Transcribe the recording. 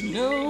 slow.